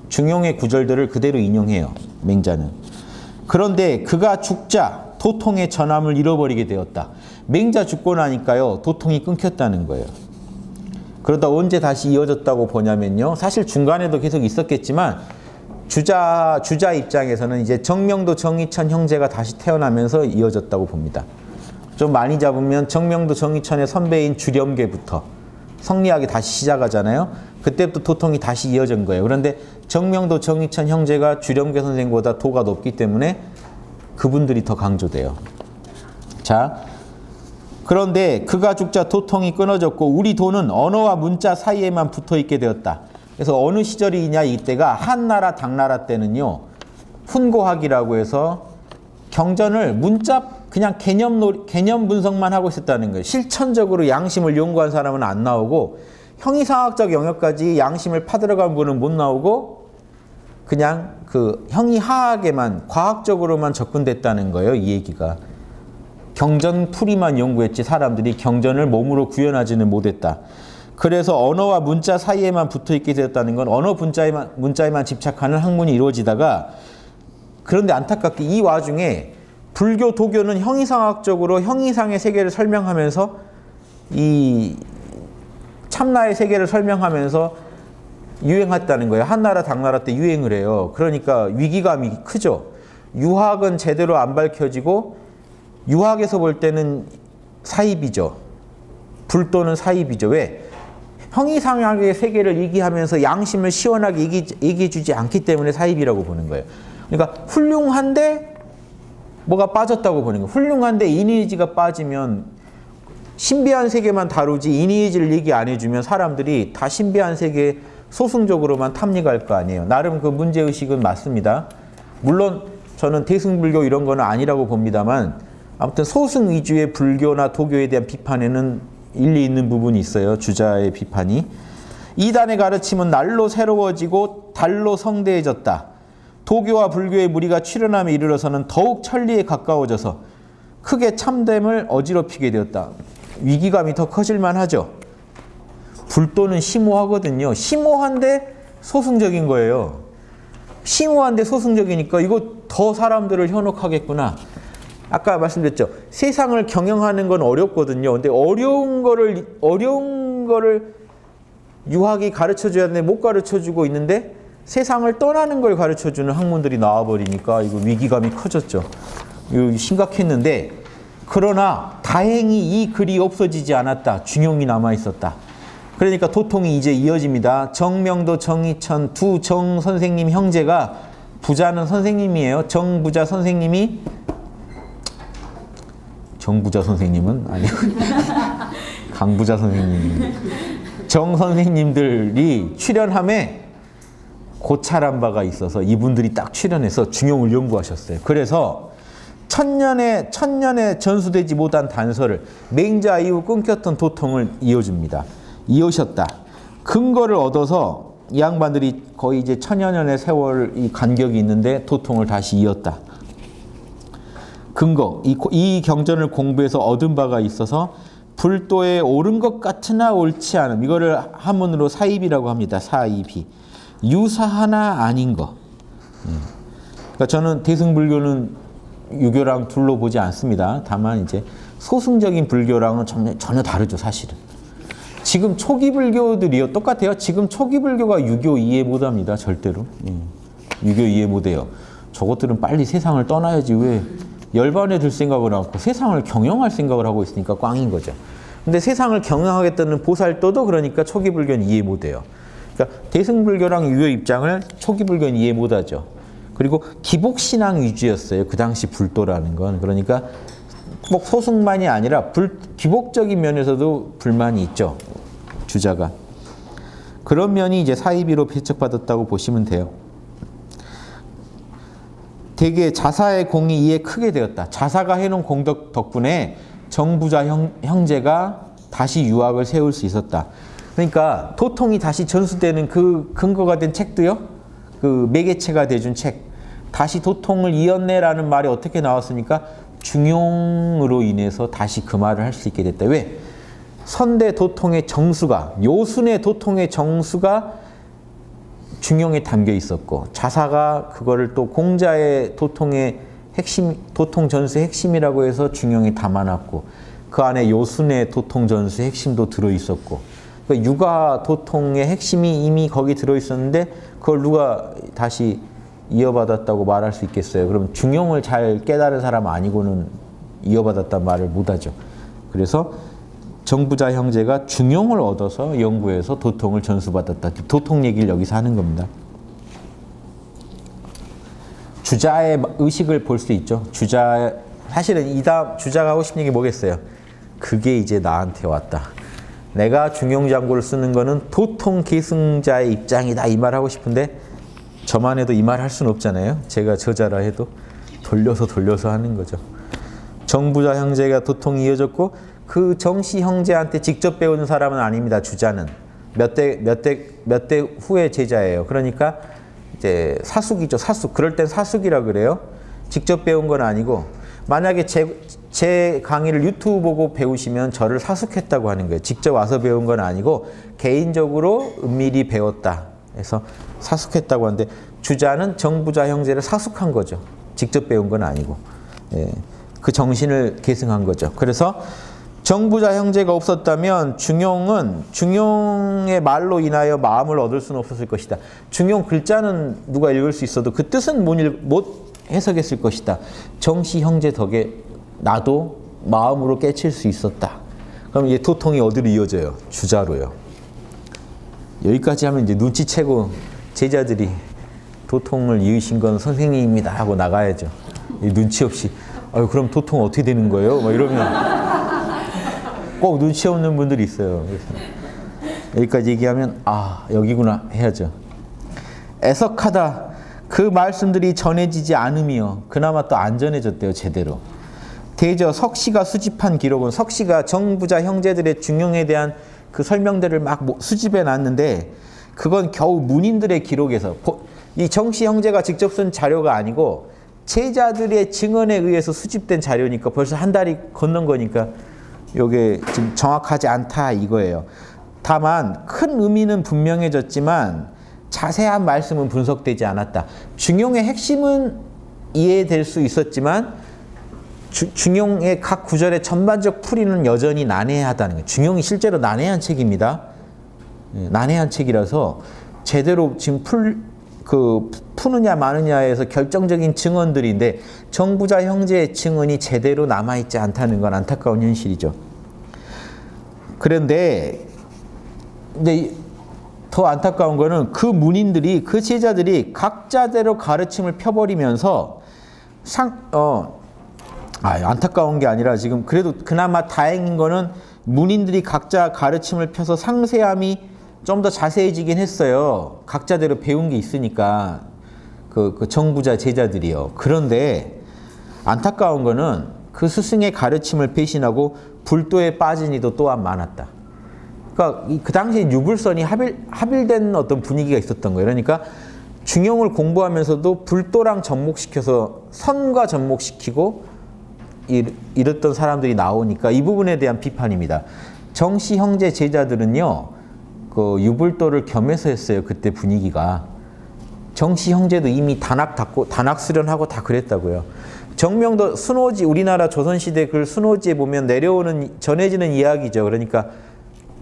중용의 구절들을 그대로 인용해요. 맹자는. 그런데 그가 죽자 도통의 전함을 잃어버리게 되었다. 맹자 죽고 나니까요. 도통이 끊겼다는 거예요. 그러다 언제 다시 이어졌다고 보냐면요. 사실 중간에도 계속 있었겠지만 주자 주자 입장에서는 이제 정명도 정의천 형제가 다시 태어나면서 이어졌다고 봅니다. 좀 많이 잡으면 정명도 정의천의 선배인 주렴계부터 성리학이 다시 시작하잖아요. 그때부터 도통이 다시 이어진 거예요. 그런데 정명도 정의천 형제가 주렴계 선생보다 도가 높기 때문에 그분들이 더 강조돼요. 자, 그런데 그가 죽자 도통이 끊어졌고 우리 도는 언어와 문자 사이에만 붙어 있게 되었다. 그래서 어느 시절이냐 이때가 한나라 당나라 때는요. 훈고학이라고 해서 경전을 문자 그냥 개념 놀, 개념 분석만 하고 있었다는 거예요. 실천적으로 양심을 연구한 사람은 안 나오고 형이상학적 영역까지 양심을 파들어간 분은 못 나오고 그냥 그 형이하학에만 과학적으로만 접근됐다는 거예요. 이 얘기가. 경전 풀이만 연구했지 사람들이 경전을 몸으로 구현하지는 못했다. 그래서 언어와 문자 사이에만 붙어 있게 되었다는 건 언어 문자에만, 문자에만 집착하는 학문이 이루어지다가 그런데 안타깝게 이 와중에 불교, 도교는 형이상학적으로 형이상의 세계를 설명하면서 이 참나의 세계를 설명하면서 유행했다는 거예요. 한나라, 당나라 때 유행을 해요. 그러니까 위기감이 크죠. 유학은 제대로 안 밝혀지고 유학에서 볼 때는 사입이죠. 불도는 사입이죠. 왜? 형이상학의 세계를 얘기하면서 양심을 시원하게 얘기, 해주지 않기 때문에 사입이라고 보는 거예요. 그러니까 훌륭한데 뭐가 빠졌다고 보는 거예요. 훌륭한데 이니지가 빠지면 신비한 세계만 다루지 이니지를 얘기 안 해주면 사람들이 다 신비한 세계 소승적으로만 탐닉할 거 아니에요. 나름 그 문제의식은 맞습니다. 물론 저는 대승불교 이런 거는 아니라고 봅니다만 아무튼 소승 위주의 불교나 도교에 대한 비판에는 일리 있는 부분이 있어요. 주자의 비판이. 이단의 가르침은 날로 새로워지고 달로 성대해졌다. 도교와 불교의 무리가 출현함에 이르러서는 더욱 천리에 가까워져서 크게 참됨을 어지럽히게 되었다. 위기감이 더 커질만 하죠. 불도는 심오하거든요. 심오한데 소승적인 거예요. 심오한데 소승적이니까 이거 더 사람들을 현혹하겠구나. 아까 말씀드렸죠. 세상을 경영하는 건 어렵거든요. 근데 어려운 거를 어려운 거를 유학이 가르쳐 줘야 되는데 못 가르쳐 주고 있는데 세상을 떠나는 걸 가르쳐 주는 학문들이 나와 버리니까 이거 위기감이 커졌죠. 이거 심각했는데 그러나 다행히 이 글이 없어지지 않았다. 중용이 남아 있었다. 그러니까 도통이 이제 이어집니다. 정명도 정희천 두 정 선생님 형제가 부자는 선생님이에요. 정부자 선생님이 정부자 선생님은 아니고 강부자 선생님 정 선생님들이 출연함에 고찰한 바가 있어서 이분들이 딱 출연해서 중용을 연구하셨어요. 그래서 천년에 천년에 전수되지 못한 단서를 맹자 이후 끊겼던 도통을 이어줍니다. 이어셨다. 근거를 얻어서 이 양반들이 거의 이제 천여 년의 세월 이 간격이 있는데 도통을 다시 이었다. 근거 이, 이 경전을 공부해서 얻은 바가 있어서 불도에 옳은 것 같으나 옳지 않음 이거를 한문으로 사입이라고 합니다. 사입이 유사하나 아닌 거. 예. 그러니까 저는 대승불교는 유교랑 둘로 보지 않습니다. 다만 이제 소승적인 불교랑은 전혀, 전혀 다르죠, 사실은. 지금 초기 불교들이요, 똑같아요. 지금 초기 불교가 유교 이해 못합니다, 절대로. 예. 유교 이해 못해요. 저것들은 빨리 세상을 떠나야지 왜 열반에 들 생각을 하고 세상을 경영할 생각을 하고 있으니까 꽝인 거죠. 근데 세상을 경영하겠다는 보살도도 그러니까 초기 불교는 이해 못해요. 그러니까 대승불교랑 유교 입장을 초기 불교는 이해 못하죠. 그리고 기복신앙 위주였어요. 그 당시 불도라는 건. 그러니까 꼭 소승만이 아니라 불, 기복적인 면에서도 불만이 있죠. 주자가. 그런 면이 이제 사이비로 배척받았다고 보시면 돼요. 대개 자사의 공이 이에 크게 되었다. 자사가 해놓은 공덕 덕분에 정부자 형, 형제가 다시 유학을 세울 수 있었다. 그러니까 도통이 다시 전수되는 그 근거가 된 책도요. 그 매개체가 돼준 책. 다시 도통을 이었네라는 말이 어떻게 나왔습니까? 중용으로 인해서 다시 그 말을 할 수 있게 됐다. 왜? 선대 도통의 정수가 요순의 도통의 정수가 중용에 담겨 있었고 자사가 그거를 또 공자의 도통의 핵심 도통 전수의 핵심이라고 해서 중용에 담아놨고 그 안에 요순의 도통 전수의 핵심도 들어 있었고 그 육아 도통의 핵심이 이미 거기 들어 있었는데 그걸 누가 다시 이어받았다고 말할 수 있겠어요. 그럼 중용을 잘 깨달은 사람 아니고는 이어받았단 말을 못하죠. 그래서 정부자 형제가 중용을 얻어서 연구해서 도통을 전수받았다. 도통 얘기를 여기서 하는 겁니다. 주자의 의식을 볼 수 있죠. 주자 사실은 이다 주자가 하고 싶은 얘기 뭐겠어요? 그게 이제 나한테 왔다. 내가 중용장구를 쓰는 거는 도통 계승자의 입장이다 이 말 하고 싶은데 저만 해도 이 말 할 수는 없잖아요. 제가 저자라 해도 돌려서 돌려서 하는 거죠. 정부자 형제가 도통이 이어졌고 그 정씨 형제한테 직접 배우는 사람은 아닙니다. 주자는 몇 대 몇 대 몇 대 후의 제자예요. 그러니까 이제 사숙이죠. 사숙. 그럴 땐 사숙이라 그래요. 직접 배운 건 아니고 만약에 제, 제 강의를 유튜브 보고 배우시면 저를 사숙했다고 하는 거예요. 직접 와서 배운 건 아니고 개인적으로 은밀히 배웠다. 그래서 사숙했다고 하는데 주자는 정부자 형제를 사숙한 거죠. 직접 배운 건 아니고. 예, 그 정신을 계승한 거죠. 그래서 정부자 형제가 없었다면 중용은 중용의 말로 인하여 마음을 얻을 수는 없었을 것이다. 중용 글자는 누가 읽을 수 있어도 그 뜻은 못, 읽, 못 해석했을 것이다. 정씨 형제 덕에 나도 마음으로 깨칠 수 있었다. 그럼 이제 도통이 어디로 이어져요? 주자로요. 여기까지 하면 이제 눈치채고 제자들이 도통을 이으신 건 선생님입니다 하고 나가야죠. 눈치 없이 아유 그럼 도통 어떻게 되는 거예요? 막 이러면 꼭 눈치 없는 분들이 있어요. 여기까지 얘기하면 아 여기구나 해야죠. 애석하다. 그 말씀들이 전해지지 않으며 그나마 또 안 전해졌대요 제대로. 대저 석씨가 수집한 기록은 석씨가 정부자 형제들의 중용에 대한 그 설명들을 막 수집해 놨는데 그건 겨우 문인들의 기록에서 이 정씨 형제가 직접 쓴 자료가 아니고 제자들의 증언에 의해서 수집된 자료니까 벌써 한 달이 건넌 거니까 이게 지금 정확하지 않다 이거예요. 다만 큰 의미는 분명해졌지만 자세한 말씀은 분석되지 않았다. 중용의 핵심은 이해될 수 있었지만 주, 중용의 각 구절의 전반적 풀이는 여전히 난해하다는 거예요. 중용이 실제로 난해한 책입니다. 예, 난해한 책이라서 제대로 지금 풀, 그 푸느냐 마느냐에서 결정적인 증언들인데 정부자 형제의 증언이 제대로 남아있지 않다는 건 안타까운 현실이죠. 그런데 근데 더 안타까운 거는 그 문인들이 그 제자들이 각자대로 가르침을 펴버리면서 상, 어, 아, 안타까운 게 아니라 지금 그래도 그나마 다행인 거는 문인들이 각자 가르침을 펴서 상세함이 좀 더 자세해지긴 했어요. 각자대로 배운 게 있으니까 그, 그 정부자 제자들이요. 그런데 안타까운 거는 그 스승의 가르침을 배신하고 불도에 빠진 이도 또한 많았다. 그러니까 그 당시에 유불선이 합일, 합일된 어떤 분위기가 있었던 거예요. 그러니까 중용을 공부하면서도 불도랑 접목시켜서 선과 접목시키고 이랬던 사람들이 나오니까 이 부분에 대한 비판입니다. 정씨 형제 제자들은요, 그 유불도를 겸해서 했어요. 그때 분위기가. 정씨 형제도 이미 단학 닫고 단학 수련하고 다 그랬다고요. 정명도 순호지 우리나라 조선시대 글 순호지에 보면 내려오는 전해지는 이야기죠. 그러니까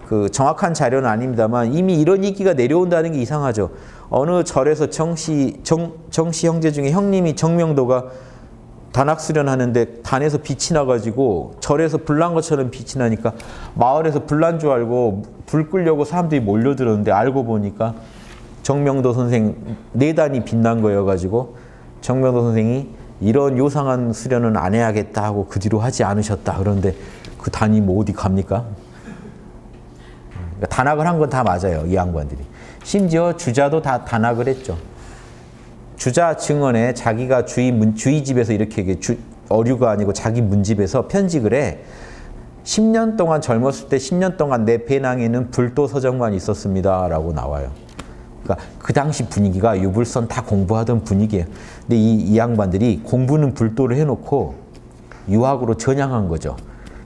그 정확한 자료는 아닙니다만 이미 이런 얘기가 내려온다는 게 이상하죠. 어느 절에서 정씨 정, 정씨 형제 중에 형님이 정명도가 단학 수련하는데 단에서 빛이 나가지고 절에서 불난 것처럼 빛이 나니까 마을에서 불난 줄 알고 불 끄려고 사람들이 몰려들었는데 알고 보니까 정명도 선생 네 단이 빛난 거여가지고 정명도 선생이 이런 요상한 수련은 안 해야겠다 하고 그 뒤로 하지 않으셨다. 그런데 그 단이 뭐 어디 갑니까? 그러니까 단학을 한 건 다 맞아요. 이 양반들이. 심지어 주자도 다 단학을 했죠. 주자 증언에 자기가 주의 문, 주의 집에서 이렇게 주, 어류가 아니고 자기 문집에서 편직을 해. 10년 동안 젊었을 때 10년 동안 내 배낭에는 불도 서적만 있었습니다. 라고 나와요. 그러니까 그 당시 분위기가 유불선 다 공부하던 분위기예요. 근데 이, 이 양반들이 공부는 불도를 해놓고 유학으로 전향한 거죠.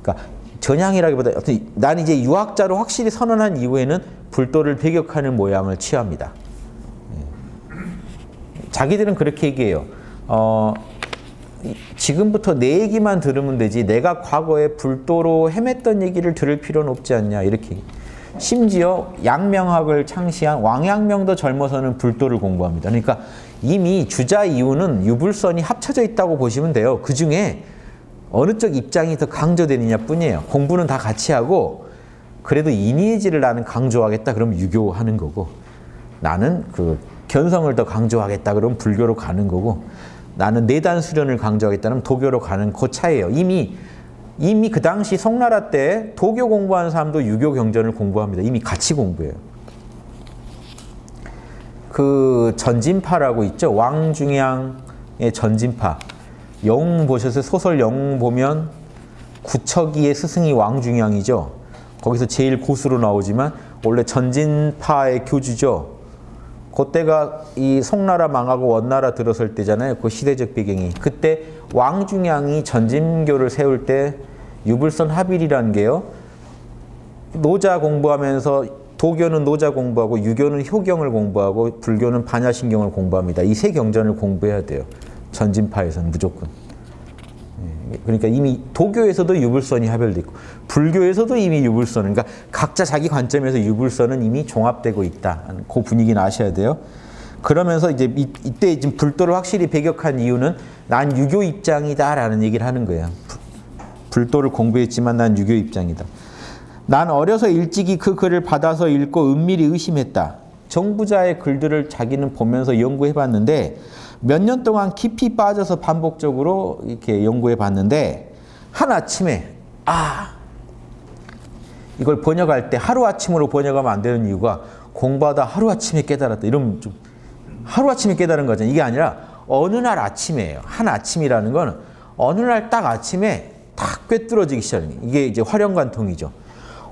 그러니까 전향이라기보다 어떤 난 이제 유학자로 확실히 선언한 이후에는 불도를 배격하는 모양을 취합니다. 자기들은 그렇게 얘기해요. 어, 지금부터 내 얘기만 들으면 되지 내가 과거에 불도로 헤맸던 얘기를 들을 필요는 없지 않냐 이렇게 심지어 양명학을 창시한 왕양명도 젊어서는 불도를 공부합니다. 그러니까 이미 주자 이유는 유불선이 합쳐져 있다고 보시면 돼요. 그 중에 어느 쪽 입장이 더 강조되느냐 뿐이에요. 공부는 다 같이 하고 그래도 인의지를 나는 강조하겠다 그럼 유교하는 거고 나는 그 견성을 더 강조하겠다 그러면 불교로 가는 거고 나는 내단 수련을 강조하겠다는 도교로 가는 그 차이예요. 이미 이미 그 당시 송나라 때 도교 공부하는 사람도 유교 경전을 공부합니다. 이미 같이 공부해요. 그 전진파라고 있죠. 왕중양의 전진파. 영 보셨어요? 소설 영 보면 구척이의 스승이 왕중양이죠. 거기서 제일 고수로 나오지만 원래 전진파의 교주죠. 그때가 이 송나라 망하고 원나라 들어설 때잖아요. 그 시대적 배경이. 그때 왕중양이 전진교를 세울 때 유불선 합일이라는 게요. 노자 공부하면서 도교는 노자 공부하고 유교는 효경을 공부하고 불교는 반야신경을 공부합니다. 이 세 경전을 공부해야 돼요. 전진파에서는 무조건. 예, 그러니까 이미 도교에서도 유불선이 합열돼 있고 불교에서도 이미 유불선 그러니까 각자 자기 관점에서 유불선은 이미 종합되고 있다. 그 분위기는 아셔야 돼요. 그러면서 이제 이, 때 지금 불도를 확실히 배격한 이유는 난 유교 입장이다라는 얘기를 하는 거예요. 불도를 공부했지만 난 유교 입장이다. 난 어려서 일찍이 그 글을 받아서 읽고 은밀히 의심했다. 정부자의 글들을 자기는 보면서 연구해 봤는데 몇 년 동안 깊이 빠져서 반복적으로 이렇게 연구해 봤는데 한 아침에 아 이걸 번역할 때 하루아침으로 번역하면 안 되는 이유가 공부하다 하루아침에 깨달았다. 이러면 좀 하루아침에 깨달은 거잖아요. 이게 아니라 어느 날 아침이에요. 한 아침이라는 건 어느 날 딱 아침에 딱 꿰뚫어지기 시작해요. 이게 이제 화령관통이죠.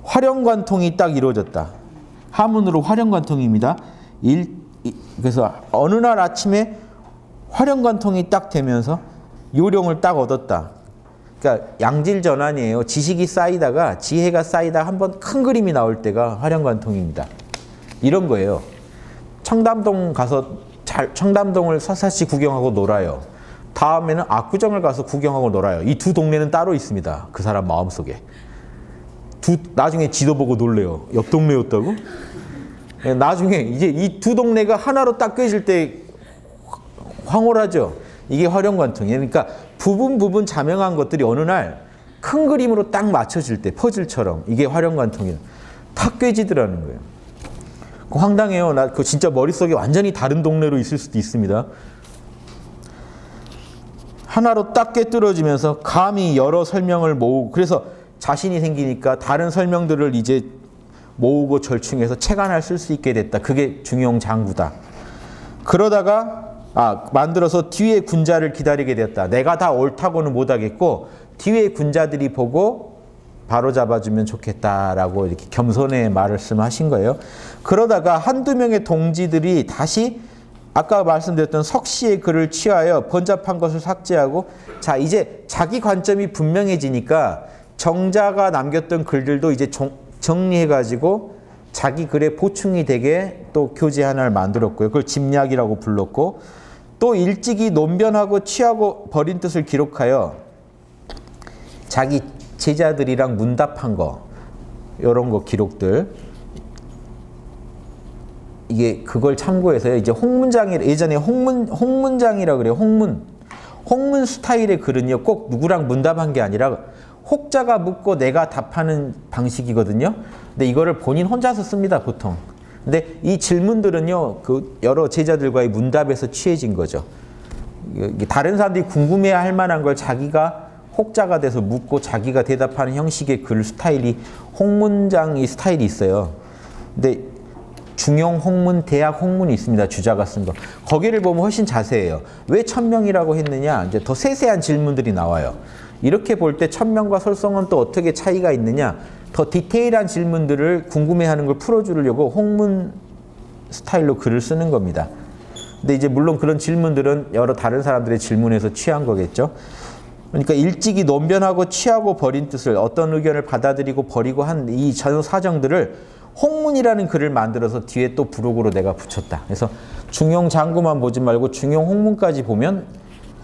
화령관통이 딱 이루어졌다. 하문으로 화령관통입니다. 일, 그래서 어느 날 아침에 화령관통이 딱 되면서 요령을 딱 얻었다. 그러니까 양질 전환이에요. 지식이 쌓이다가 지혜가 쌓이다 한번 큰 그림이 나올 때가 화령관통입니다. 이런 거예요. 청담동 가서 잘, 청담동을 서사시 구경하고 놀아요. 다음에는 압구정을 가서 구경하고 놀아요. 이 두 동네는 따로 있습니다. 그 사람 마음속에. 두, 나중에 지도 보고 놀래요. 옆 동네였다고? 예, 나중에 이제 이 두 동네가 하나로 딱 껴질 때 황홀하죠. 이게 활용관통이에요. 그러니까 부분 부분 자명한 것들이 어느 날 큰 그림으로 딱 맞춰질 때 퍼즐처럼 이게 활용관통이에요. 탁 꿰지더라는 거예요. 그 황당해요. 나 그 진짜 머릿속에 완전히 다른 동네로 있을 수도 있습니다. 하나로 딱 꿰뚫어지면서 감히 여러 설명을 모으고 그래서 자신이 생기니까 다른 설명들을 이제 모으고 절충해서 책 하나를 쓸 수 있게 됐다. 그게 중용 장구다. 그러다가 아, 만들어서 뒤에 군자를 기다리게 되었다. 내가 다 옳다고는 못하겠고 뒤에 군자들이 보고 바로 잡아주면 좋겠다라고 이렇게 겸손의 말씀하신 거예요. 그러다가 한두 명의 동지들이 다시 아까 말씀드렸던 석 씨의 글을 취하여 번잡한 것을 삭제하고 자 이제 자기 관점이 분명해지니까 정자가 남겼던 글들도 이제 정리해가지고 자기 글에 보충이 되게 또 교재 하나를 만들었고요. 그걸 집약이라고 불렀고 또 일찍이 논변하고 취하고 버린 뜻을 기록하여 자기 제자들이랑 문답한 거 이런 거 기록들 이게 그걸 참고해서 이제 홍문장이 예전에 홍문 홍문장이라 그래요. 홍문 홍문 스타일의 글은요 꼭 누구랑 문답한 게 아니라 혹자가 묻고 내가 답하는 방식이거든요. 근데 이거를 본인 혼자서 씁니다 보통. 근데 이 질문들은요 그 여러 제자들과의 문답에서 취해진 거죠. 다른 사람들이 궁금해 할 만한 걸 자기가 혹자가 돼서 묻고 자기가 대답하는 형식의 글 스타일이 홍문장이 스타일이 있어요. 근데 중용 홍문, 대학 홍문이 있습니다. 주자가 쓴 거. 거기를 보면 훨씬 자세해요. 왜 천명이라고 했느냐? 이제 더 세세한 질문들이 나와요. 이렇게 볼 때 천명과 설성은 또 어떻게 차이가 있느냐? 더 디테일한 질문들을 궁금해하는 걸 풀어주려고 홍문 스타일로 글을 쓰는 겁니다. 근데 이제 물론 그런 질문들은 여러 다른 사람들의 질문에서 취한 거겠죠. 그러니까 일찍이 논변하고 취하고 버린 뜻을 어떤 의견을 받아들이고 버리고 한 이 전 사정들을 홍문이라는 글을 만들어서 뒤에 또 부록으로 내가 붙였다. 그래서 중용 장구만 보지 말고 중용 홍문까지 보면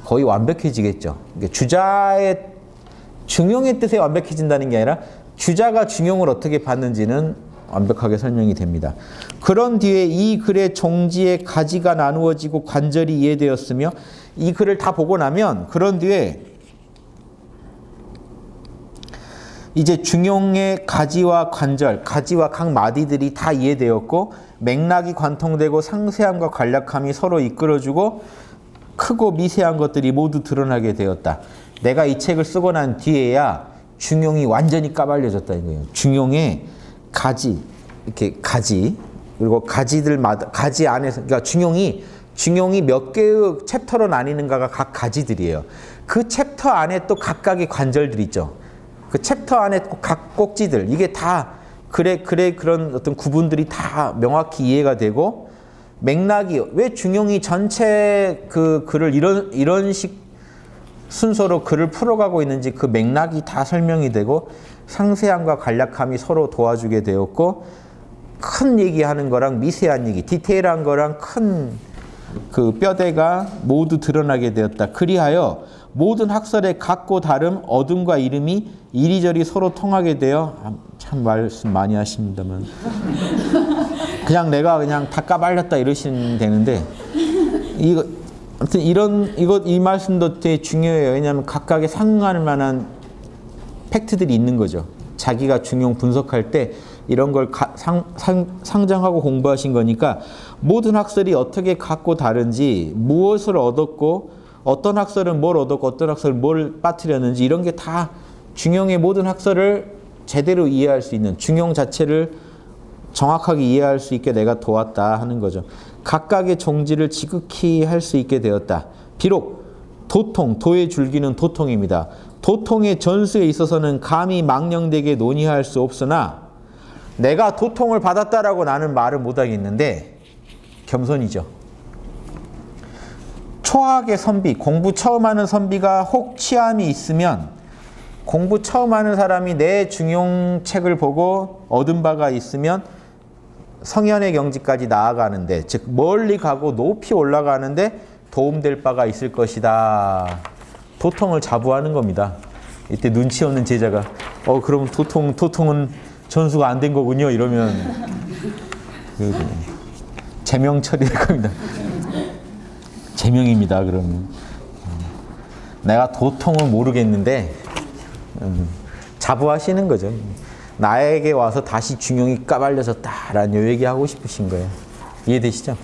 거의 완벽해지겠죠. 주자의 중용의 뜻에 완벽해진다는 게 아니라 주자가 중용을 어떻게 받는지는 완벽하게 설명이 됩니다. 그런 뒤에 이 글의 종지의 가지가 나누어지고 관절이 이해되었으며 이 글을 다 보고 나면 그런 뒤에 이제 중용의 가지와 관절, 가지와 각 마디들이 다 이해되었고 맥락이 관통되고 상세함과 간략함이 서로 이끌어주고 크고 미세한 것들이 모두 드러나게 되었다. 내가 이 책을 쓰고 난 뒤에야 중용이 완전히 까발려졌다는 거예요. 중용의 가지, 이렇게 가지, 그리고 가지들마다, 가지 안에서, 그러니까 중용이, 중용이 몇 개의 챕터로 나뉘는가가 각 가지들이에요. 그 챕터 안에 또 각각의 관절들이 있죠. 그 챕터 안에 각 꼭지들 이게 다 그래 그래 그런 어떤 구분들이 다 명확히 이해가 되고 맥락이 왜 중용이 전체 그 글을 이런 이런 식 순서로 글을 풀어가고 있는지 그 맥락이 다 설명이 되고 상세함과 간략함이 서로 도와주게 되었고 큰 얘기하는 거랑 미세한 얘기, 디테일한 거랑 큰 그 뼈대가 모두 드러나게 되었다. 그리하여 모든 학설의 각고 다름, 어둠과 이름이 이리저리 서로 통하게 되어 아, 참 말씀 많이 하십니다만 그냥 내가 그냥 다 까발렸다 이러시면 되는데 이거 아무튼 이런 이것 이 말씀도 되게 중요해요. 왜냐하면 각각의 상응할 만한 팩트들이 있는 거죠. 자기가 중용 분석할 때 이런 걸 상, 상, 상정하고 공부하신 거니까 모든 학설이 어떻게 갖고 다른지 무엇을 얻었고 어떤 학설은 뭘 얻었고 어떤 학설은 뭘 빠뜨렸는지 이런 게 다 중용의 모든 학설을 제대로 이해할 수 있는 중용 자체를 정확하게 이해할 수 있게 내가 도왔다 하는 거죠. 각각의 종지를 지극히 할 수 있게 되었다. 비록 도통, 도의 줄기는 도통입니다. 도통의 전수에 있어서는 감히 망령되게 논의할 수 없으나 내가 도통을 받았다라고 나는 말을 못하겠는데 겸손이죠. 초학의 선비, 공부 처음 하는 선비가 혹 취함이 있으면 공부 처음 하는 사람이 내 중용책을 보고 얻은 바가 있으면 성현의 경지까지 나아가는데 즉 멀리 가고 높이 올라가는데 도움될 바가 있을 것이다. 도통을 자부하는 겁니다. 이때 눈치 없는 제자가 어 그럼 도통 도통은 전수가 안 된 거군요 이러면 제명 처리될 겁니다. 제명입니다. 그러면 음. 내가 도통은 모르겠는데 음, 자부하시는 거죠. 나에게 와서 다시 중용이 까발려졌다라는 얘기하고 싶으신 거예요. 이해되시죠?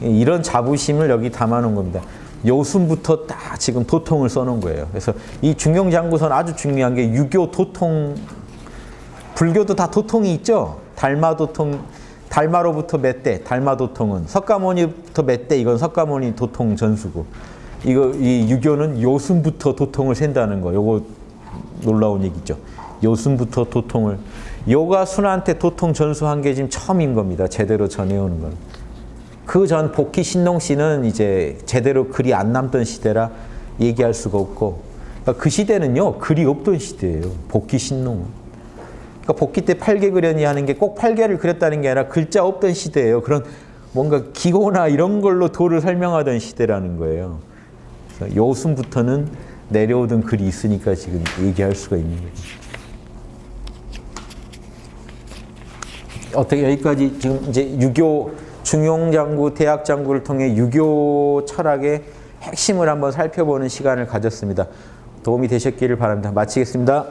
이런 자부심을 여기 담아놓은 겁니다. 요순부터 딱 지금 도통을 써놓은 거예요. 그래서 이 중용장구선 아주 중요한 게 유교 도통, 불교도 다 도통이 있죠. 달마 도통, 달마로부터 멧대, 달마 도통은 석가모니부터 멧대, 이건 석가모니 도통 전수고. 이거 이 유교는 요순부터 도통을 센다는 거. 요거 놀라운 얘기죠. 요순부터 도통을 요가 순한테 도통 전수한 게 지금 처음인 겁니다. 제대로 전해오는 건. 그 전 복희 신농 씨는 이제 제대로 글이 안 남던 시대라 얘기할 수가 없고 그러니까 그 시대는요 글이 없던 시대예요. 복희 신농은. 그러니까 복희 때 팔개 그려니 하는 게 꼭 팔개를 그렸다는 게 아니라 글자 없던 시대예요. 그런 뭔가 기호나 이런 걸로 도를 설명하던 시대라는 거예요. 요순부터는 내려오던 글이 있으니까 지금 얘기할 수가 있는 거죠. 어떻게 여기까지 지금 이제 유교 중용장구, 대학장구를 통해 유교 철학의 핵심을 한번 살펴보는 시간을 가졌습니다. 도움이 되셨기를 바랍니다. 마치겠습니다.